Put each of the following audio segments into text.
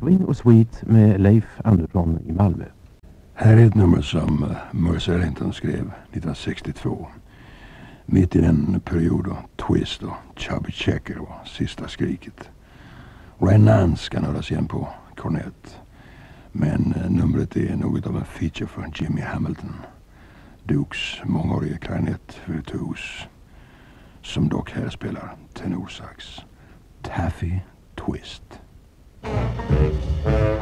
Swing och Sweet med Leif Andersson i Malmö. Här är ett nummer som eh, Mercer Ellington skrev 1962. Mitt i den period då Twist och Chubby Checker var sista skriket. Renans kan höras igen på kornett. Men eh, numret är något av en feature för Jimmy Hamilton. Dukes mångårige klarinettvirtuos. Som dock här spelar tenorsax. Taffy Twist. Taffy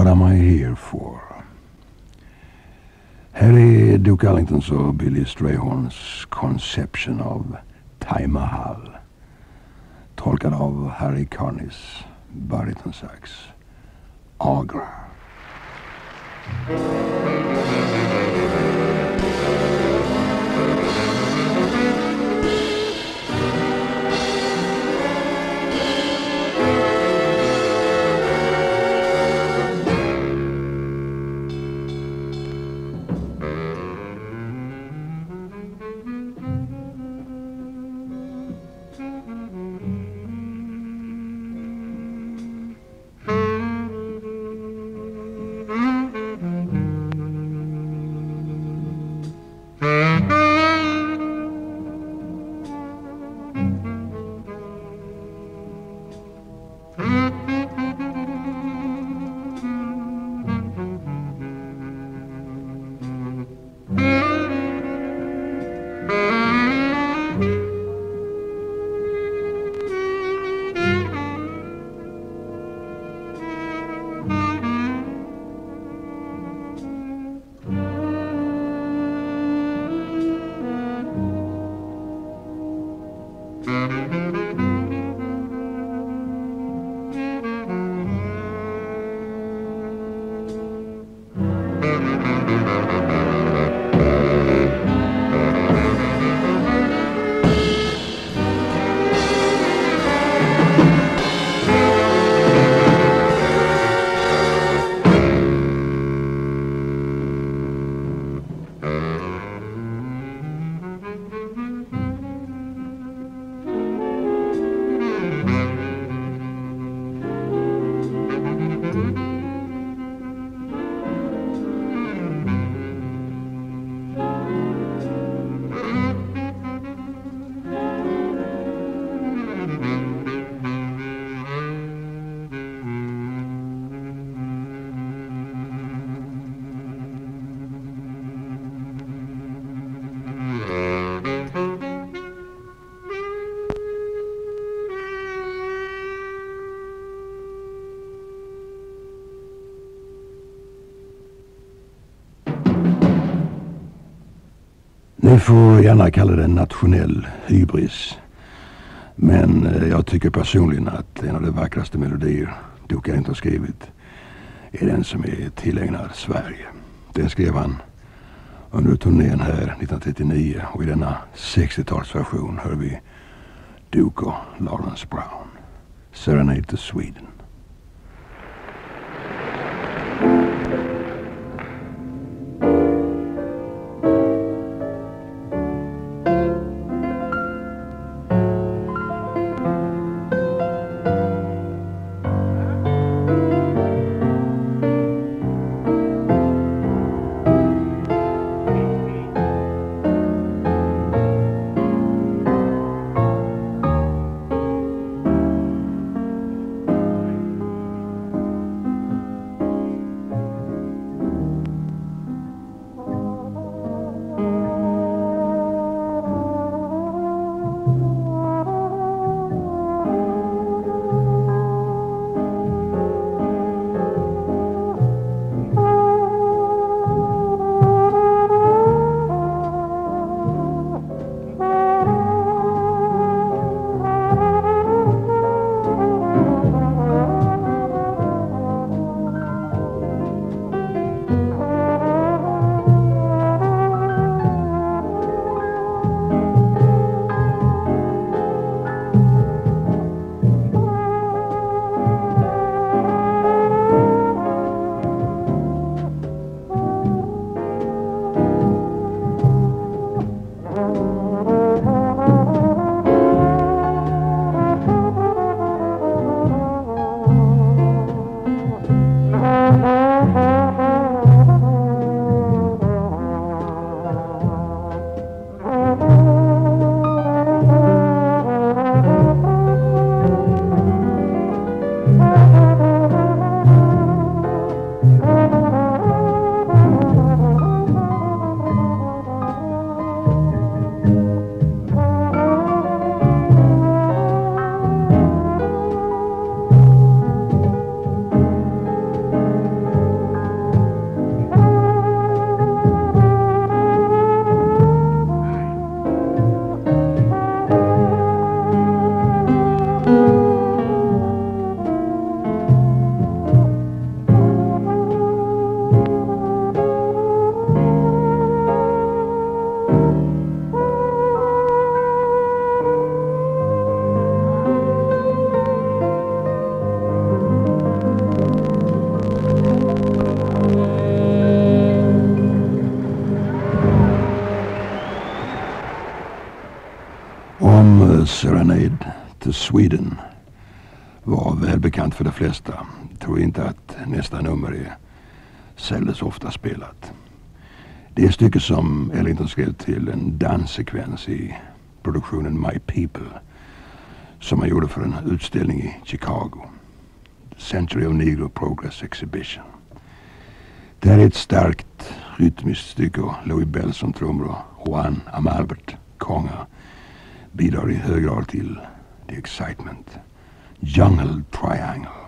What am I here for? Harry Duke Ellingtons och Billy Strayhorns Conception of Taj Mahal. Tolkad av Harry Carnis baritonsax. Agra. Ni får gärna kalla det nationell hybris. Men eh, jag tycker personligen att en av de vackraste melodier Duke har skrivit är den som är tillägnad Sverige. Den skrev han under turnén här 1939 och i denna 60-talsversion hör vi Duke och Lawrence Brown. Serenade to Sweden. To Sweden var välbekant för de flesta. Tror inte att nästa nummer är särdeles ofta spelat. Det är ett stycke som Ellington skrev till en danssekvens i produktionen My People som han gjorde för en utställning i Chicago. Century of Negro Progress Exhibition. Det här är ett starkt rytmiskt stycke och Louis Bell som trummor och Juan Amalbert Konga bidrar i hög grad till the excitement. Jungle Triangle.